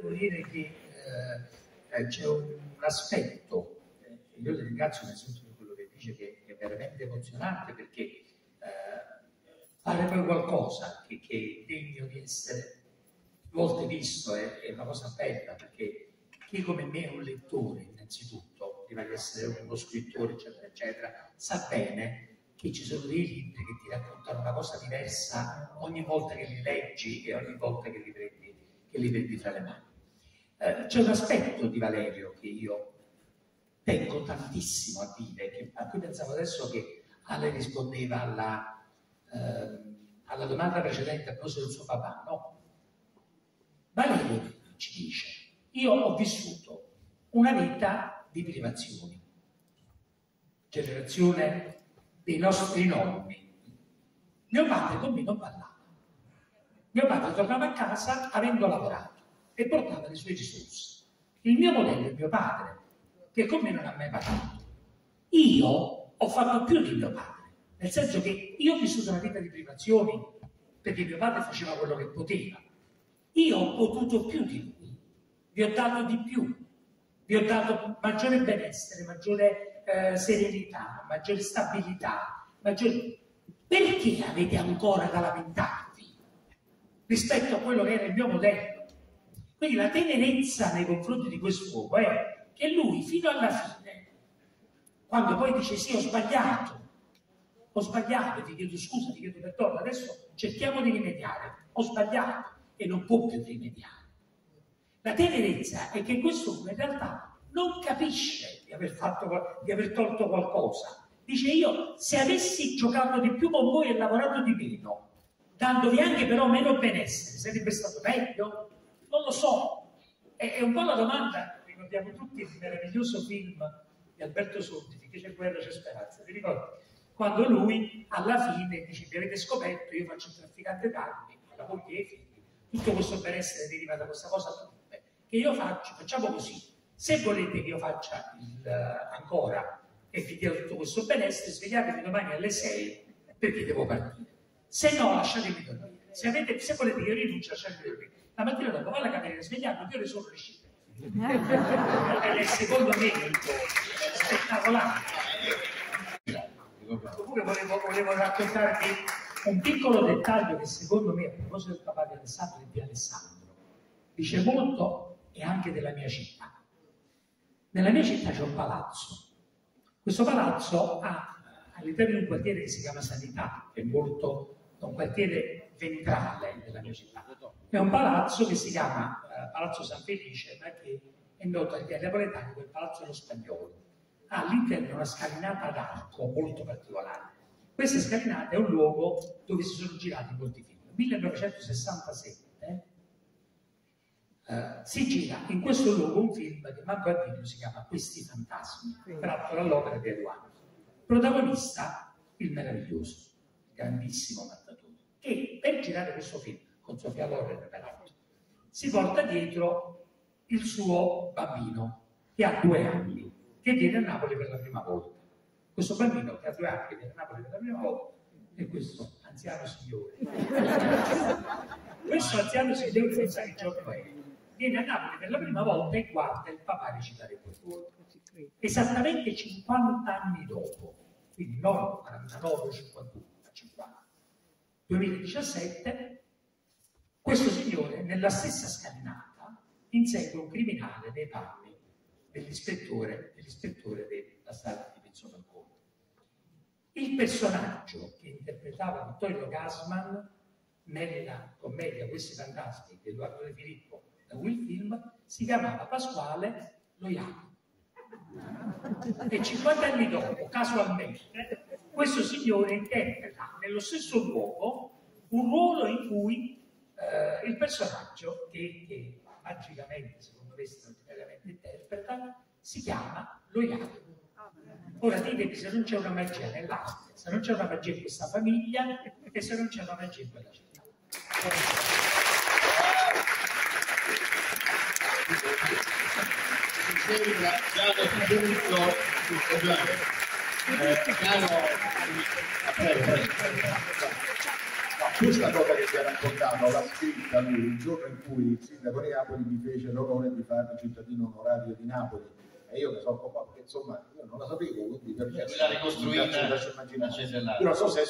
Devo dire che eh, c'è un, aspetto, eh, io le ringrazio innanzitutto per quello che dice che è veramente emozionante perché eh, fare poi qualcosa che, che, è degno di essere volte visto è, è, una cosa bella perché chi come me è un lettore innanzitutto, prima di essere uno scrittore eccetera eccetera, sa bene che ci sono dei libri che ti raccontano una cosa diversa ogni volta che li leggi e ogni volta che li prendi, che li prendi fra le mani. Eh, c'è un aspetto di Valerio che io tengo tantissimo a dire, che, a cui pensavo adesso che Ale rispondeva alla, eh, alla domanda precedente a proposito del suo papà, no? Valerio ci dice, io ho vissuto una vita di privazioni, generazione dei nostri nonni. Mio padre con me non parlava. Mio padre tornava a casa avendo lavorato e portava le sue risorse. Il mio modello è mio padre, che con me non ha mai parlato. Io ho fatto più di mio padre, nel senso che io ho vissuto una vita di privazioni perché mio padre faceva quello che poteva. Io ho potuto più di lui, vi ho dato di più, vi ho dato maggiore benessere, maggiore eh, serenità, maggiore stabilità, maggiore... Perché avete ancora da lamentarvi rispetto a quello che era il mio modello? Quindi la tenerezza nei confronti di quest'uomo è che lui fino alla fine, quando poi dice sì ho sbagliato, ho sbagliato, ti chiedo scusa, ti chiedo perdono, adesso cerchiamo di rimediare, ho sbagliato e non può più rimediare. La tenerezza è che quest'uomo in realtà non capisce di aver, fatto, di aver tolto qualcosa. Dice io, se avessi giocato di più con voi e lavorato di meno, dandovi anche però meno benessere, sarebbe stato meglio? Non lo so. È, è un po' la domanda, ricordiamo tutti il meraviglioso film di Alberto Sordi, che c'è guerra, c'è speranza, ti ricordi? Quando lui alla fine dice, mi avete scoperto, io faccio il trafficante d'armi, la moglie e i figli, tutto questo benessere deriva da questa cosa che io faccio, facciamo così, se volete che io faccia il, uh, ancora e vi dia tutto questo benessere, svegliatevi domani alle 6 perché devo partire. Se no, lasciatemi dormire. Se, avete, se volete che io rinuncio, lasciatemi dormire. La mattina dopo alla camera svegliato, io le sono riuscito. È secondo me spettacolare. Oppure volevo, volevo raccontarvi un piccolo dettaglio che secondo me, a proposito del papà di Alessandro e di Alessandro, dice molto e anche della mia città. Nella mia città c'è un palazzo. Questo palazzo ha all'interno di un quartiere che si chiama Sanità, che è molto un quartiere ventrale della mia città. È un palazzo che si chiama eh, Palazzo San Felice, ma che è noto agli napoletani come Palazzo dello Spagnolo. Ha all'interno una scalinata ad arco molto particolare. Questa scalinata è un luogo dove si sono girati molti film. 1967 Uh, si gira in questo luogo un film che manco a dirlo si chiama Questi fantasmi, tratto dall'opera di Eduardo. Protagonista il meraviglioso, grandissimo Mattatore, che per girare questo film, con Sofia Loren peraltro, si porta dietro il suo bambino, che ha due anni, che viene a Napoli per la prima volta. Questo bambino che ha due anni, che viene a Napoli per la prima volta, è questo anziano signore. questo anziano signore non sa che giorno è viene a Napoli per la prima volta e guarda il papà recitare questo. Esattamente 50 anni dopo, quindi non 49, 51, 50. 2017, signore nella stessa scalinata insegue un criminale nei panni dell'ispettore, dell'ispettore della strada di Pizzolo Ancona. Il personaggio che interpretava Vittorio Gasman nella commedia Questi fantasmi di Edoardo De Filippo da quel film si chiamava Pasquale Loiano. E 50 anni dopo, casualmente, questo signore interpreta nello stesso luogo un ruolo in cui eh, il personaggio che, che, magicamente, secondo me straordinariamente interpreta, si chiama Loiano. Ora ditemi se non c'è una magia nell'arte, se non c'è una magia in questa famiglia e se non c'è una magia in quella città. sembra siamo subito sul problema. Eh, prego. Questa cosa che vi ha raccontato l'ha scritta lui il giorno in cui il sindaco di Napoli mi fece l'onore di farmi cittadino onorario di Napoli e io mi sono un po' perché insomma io non la sapevo quindi per me ricostruita lascio immaginare. la Ceselari. io non so se è